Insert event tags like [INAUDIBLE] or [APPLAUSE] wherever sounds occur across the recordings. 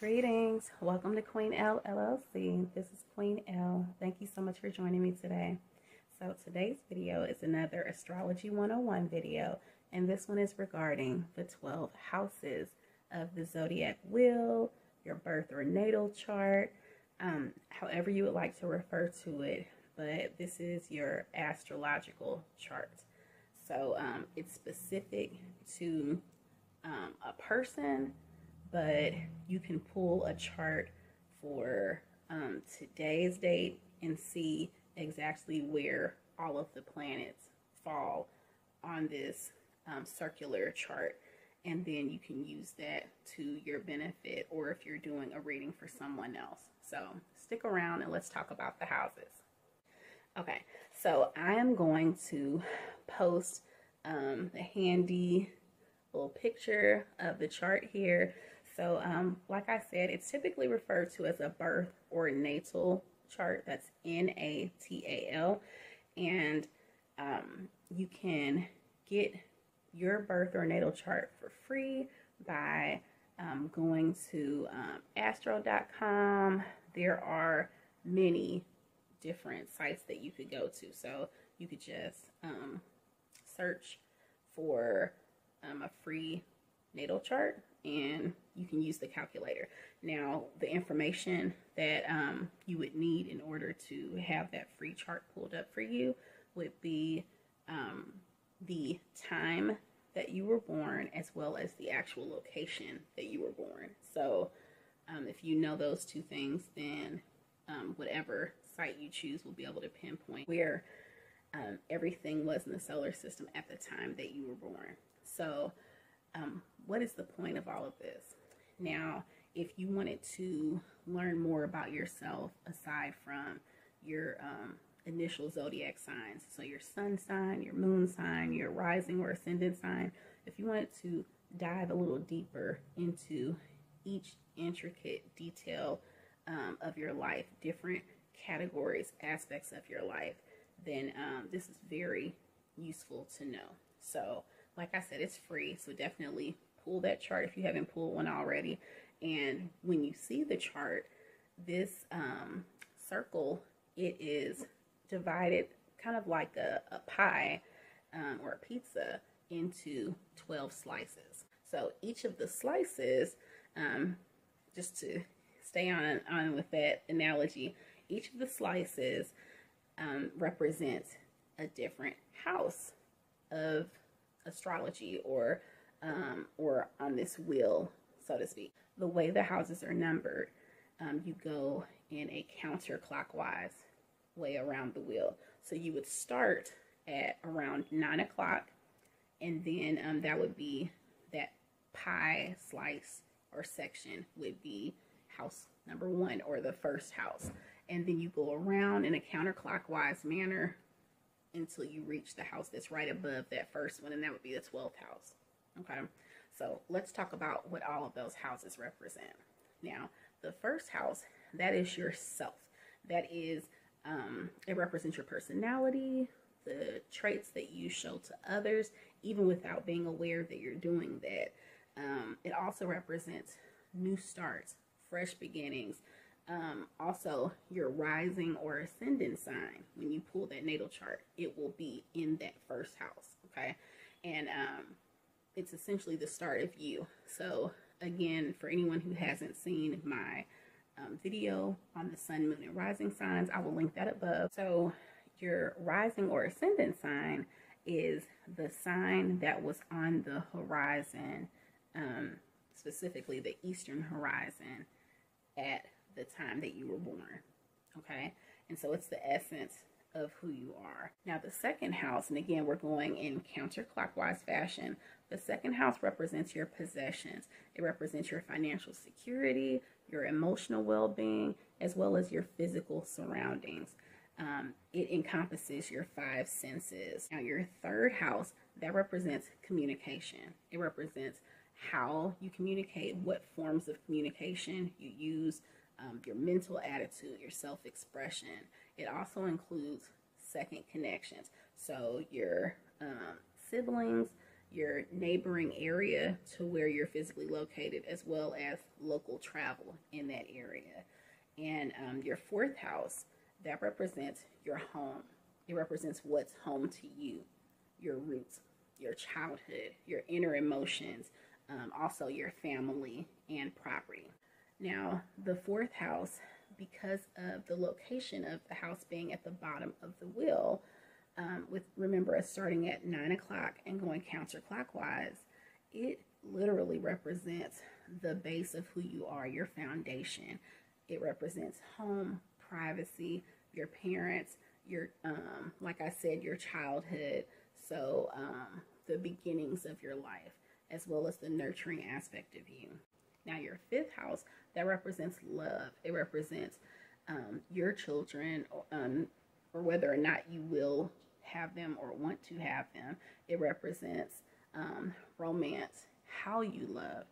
Greetings. Welcome to Queen Elle LLC. This is Queen Elle. Thank you so much for joining me today. So today's video is another Astrology 101 video, and this one is regarding the 12 houses of the zodiac wheel, your birth or natal chart, um, however you would like to refer to it, but this is your astrological chart. So um, it's specific to um, a person, but you can pull a chart for um, today's date and see exactly where all of the planets fall on this um, circular chart. And then you can use that to your benefit or if you're doing a reading for someone else. So stick around and let's talk about the houses. Okay, so I am going to post um, the handy little picture of the chart here. So um, like I said, it's typically referred to as a birth or natal chart. That's N-A-T-A-L. And um, you can get your birth or natal chart for free by um, going to um, astro.com. There are many different sites that you could go to. So you could just um, search for um, a free natal chart and you can use the calculator. Now, the information that um, you would need in order to have that free chart pulled up for you would be um, the time that you were born as well as the actual location that you were born. So um, if you know those two things, then um, whatever site you choose will be able to pinpoint where um, everything was in the solar system at the time that you were born. So um, what is the point of all of this? Now, if you wanted to learn more about yourself aside from your um, initial zodiac signs, so your sun sign, your moon sign, your rising or ascendant sign, if you wanted to dive a little deeper into each intricate detail um, of your life, different categories, aspects of your life, then um, this is very useful to know. So, like I said, it's free, so definitely pull that chart if you haven't pulled one already. And when you see the chart, this um, circle, it is divided kind of like a, a pie um, or a pizza into 12 slices. So each of the slices, um, just to stay on, on with that analogy, each of the slices um, represents a different house of astrology or um, or on this wheel, so to speak. The way the houses are numbered, um, you go in a counterclockwise way around the wheel. So you would start at around 9 o'clock, and then um, that would be that pie slice or section would be house number one or the first house. And then you go around in a counterclockwise manner until you reach the house that's right above that first one, and that would be the 12th house. Okay, so let's talk about what all of those houses represent. Now, the first house, that is yourself. That is, um, it represents your personality, the traits that you show to others, even without being aware that you're doing that. Um, it also represents new starts, fresh beginnings. Um, also, your rising or ascendant sign, when you pull that natal chart, it will be in that first house, okay? And um, it's essentially the start of you. So again, for anyone who hasn't seen my um, video on the sun, moon, and rising signs, I will link that above. So your rising or ascendant sign is the sign that was on the horizon, um, specifically the eastern horizon at the time that you were born. Okay, and so it's the essence of who you are. Now, the second house, and again, we're going in counterclockwise fashion. The second house represents your possessions, it represents your financial security, your emotional well being, as well as your physical surroundings. Um, it encompasses your five senses. Now, your third house, that represents communication. It represents how you communicate, what forms of communication you use, um, your mental attitude, your self expression. It also includes second connections. So, your um, siblings, your neighboring area to where you're physically located, as well as local travel in that area. And um, your fourth house, that represents your home. It represents what's home to you, your roots, your childhood, your inner emotions, um, also your family and property. Now, the fourth house, because of the location of the house being at the bottom of the wheel, um, with remember us starting at nine o'clock and going counterclockwise, it literally represents the base of who you are, your foundation. It represents home, privacy, your parents, your um, like I said, your childhood. So um, the beginnings of your life, as well as the nurturing aspect of you. Now, your fifth house that represents love. It represents um, your children, um, or whether or not you will have them or want to have them. It represents um, romance, how you love,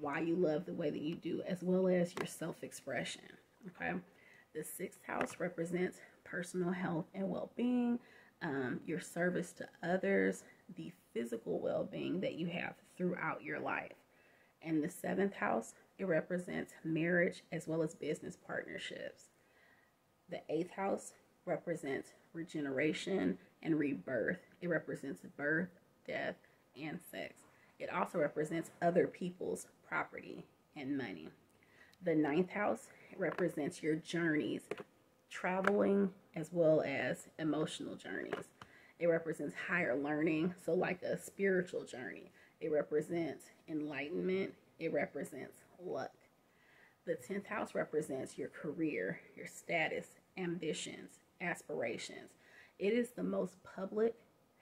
why you love the way that you do, as well as your self expression. Okay. The sixth house represents personal health and well being, um, your service to others, the physical well being that you have throughout your life. And the seventh house, it represents marriage as well as business partnerships. The eighth house represents regeneration and rebirth. It represents birth, death, and sex. It also represents other people's property and money. The ninth house represents your journeys, traveling as well as emotional journeys. It represents higher learning, so like a spiritual journey. It represents enlightenment. It represents luck. The 10th house represents your career, your status, ambitions, aspirations. It is the most public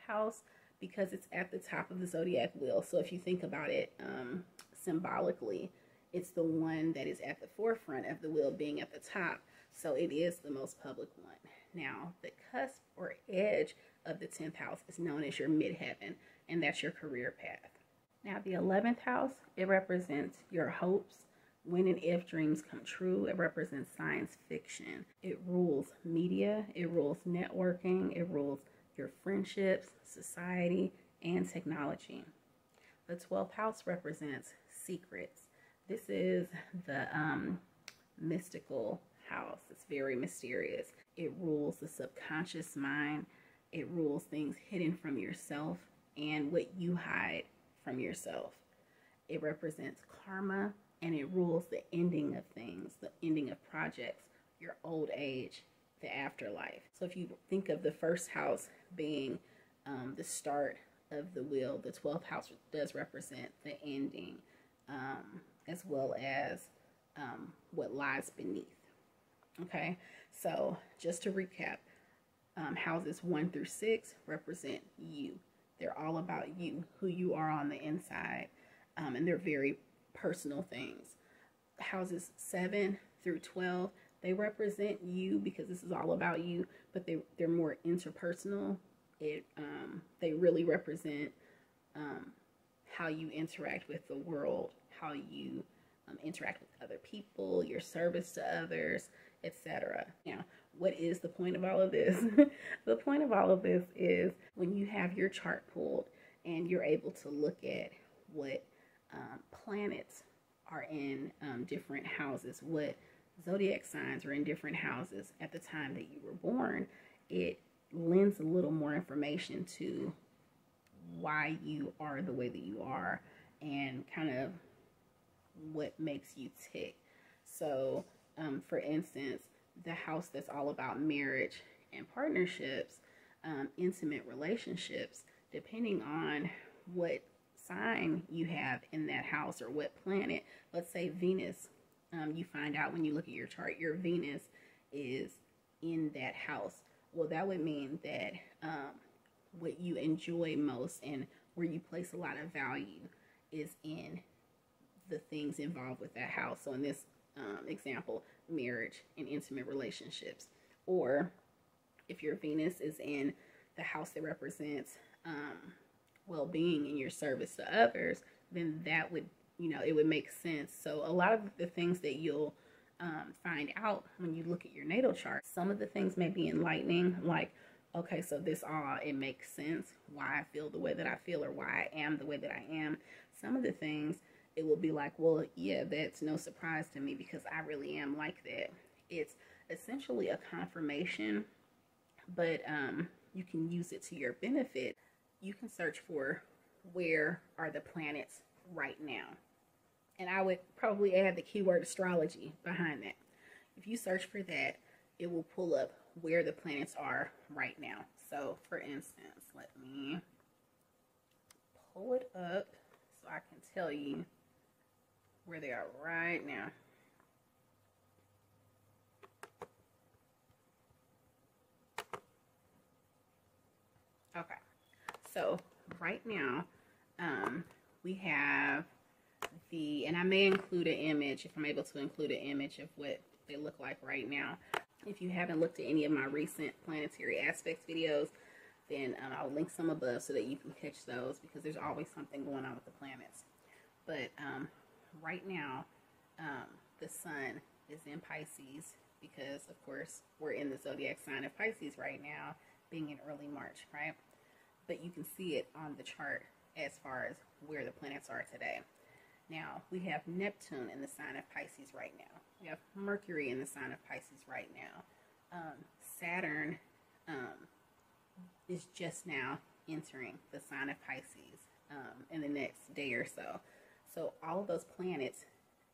house because it's at the top of the zodiac wheel. So if you think about it um, symbolically, it's the one that is at the forefront of the wheel being at the top. So it is the most public one. Now, the cusp or edge of the 10th house is known as your midheaven, and that's your career path. Now, the 11th house, it represents your hopes, when and if dreams come true. It represents science fiction. It rules media, it rules networking, it rules your friendships, society, and technology. The 12th house represents secrets. This is the um, mystical house. It's very mysterious. It rules the subconscious mind. It rules things hidden from yourself and what you hide from yourself. It represents karma and it rules the ending of things, the ending of projects, your old age, the afterlife. So if you think of the first house being um, the start of the wheel, the 12th house does represent the ending um, as well as um, what lies beneath. Okay, so just to recap, um, houses one through six represent you. They're all about you, who you are on the inside, um, and they're very personal things. Houses 7 through 12, they represent you because this is all about you, but they, they're more interpersonal. It um, They really represent um, how you interact with the world, how you um, interact with other people, your service to others, etc. Now, what is the point of all of this? [LAUGHS] the point of all of this is when you have your chart pulled and you're able to look at what um, planets are in um, different houses, what zodiac signs are in different houses at the time that you were born, it lends a little more information to why you are the way that you are and kind of what makes you tick. So, um, for instance, the house that's all about marriage and partnerships, um, intimate relationships, depending on what sign you have in that house or what planet. Let's say Venus, um, you find out when you look at your chart, your Venus is in that house. Well, that would mean that um, what you enjoy most and where you place a lot of value is in the things involved with that house. So in this um, example, marriage and intimate relationships. Or if your Venus is in the house that represents um, well being and your service to others, then that would, you know, it would make sense. So, a lot of the things that you'll um, find out when you look at your natal chart, some of the things may be enlightening, like okay, so this all, it makes sense why I feel the way that I feel or why I am the way that I am. Some of the things, it will be like, well, yeah, that's no surprise to me because I really am like that. It's essentially a confirmation, but um, you can use it to your benefit. You can search for where are the planets right now. And I would probably add the keyword astrology behind that. If you search for that, it will pull up where the planets are right now. So for instance, let me pull it up so I can tell you where they are right now. Okay, so right now, um, we have the, and I may include an image if I'm able to include an image of what they look like right now. If you haven't looked at any of my recent planetary aspects videos, then um, I'll link some above so that you can catch those because there's always something going on with the planets. But um, right now, um, the sun is in Pisces because, of course, we're in the zodiac sign of Pisces right now, being in early March, right? But you can see it on the chart as far as where the planets are today. Now, we have Neptune in the sign of Pisces right now. We have Mercury in the sign of Pisces right now. Um, Saturn um, is just now entering the sign of Pisces um, in the next day or so. So all of those planets,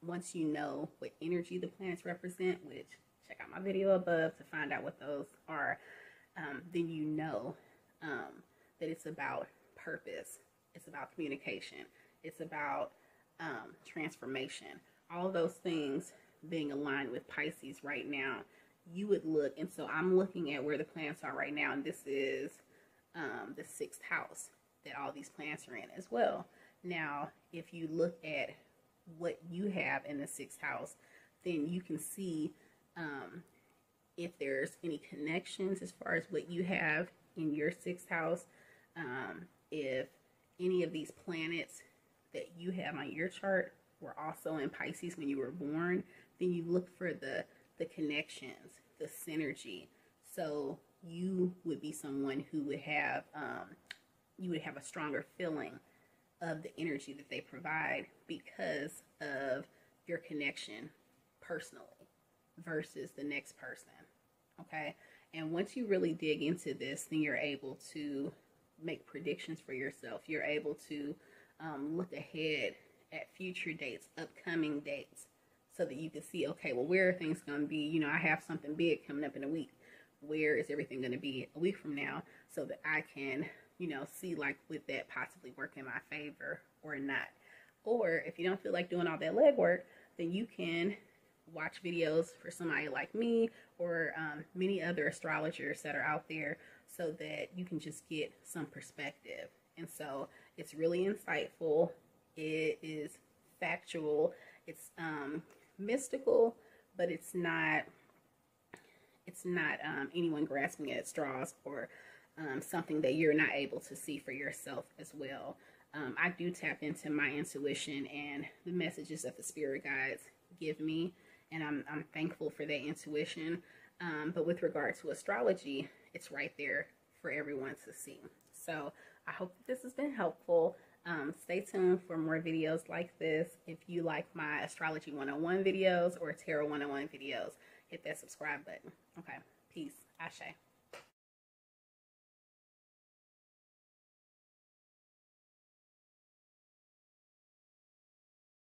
once you know what energy the planets represent, which check out my video above to find out what those are, um, then you know um, that it's about purpose. It's about communication. It's about um, transformation. All those things being aligned with Pisces right now, you would look, and so I'm looking at where the planets are right now, and this is um, the sixth house that all these planets are in as well. Now, if you look at what you have in the sixth house, then you can see um, if there's any connections as far as what you have in your sixth house. Um, if any of these planets that you have on your chart were also in Pisces when you were born, then you look for the the connections, the synergy. So you would be someone who would have um, you would have a stronger feeling of the energy that they provide because of your connection personally versus the next person. Okay. And once you really dig into this, then you're able to make predictions for yourself. You're able to um, look ahead at future dates, upcoming dates, so that you can see, okay, well, where are things going to be? You know, I have something big coming up in a week. Where is everything going to be a week from now so that I can, you know, see like would that possibly work in my favor or not? Or if you don't feel like doing all that legwork, then you can watch videos for somebody like me or um, many other astrologers that are out there so that you can just get some perspective. And so it's really insightful. It is factual. It's um, mystical, but it's not. It's not um, anyone grasping at straws or um, something that you're not able to see for yourself as well. Um, I do tap into my intuition and the messages that the spirit guides give me, and I'm, I'm thankful for that intuition. Um, but with regard to astrology, it's right there for everyone to see. So I hope this has been helpful. Um, stay tuned for more videos like this. If you like my Astrology 101 videos or Tarot 101 videos, hit that subscribe button. Okay, peace. Ashe.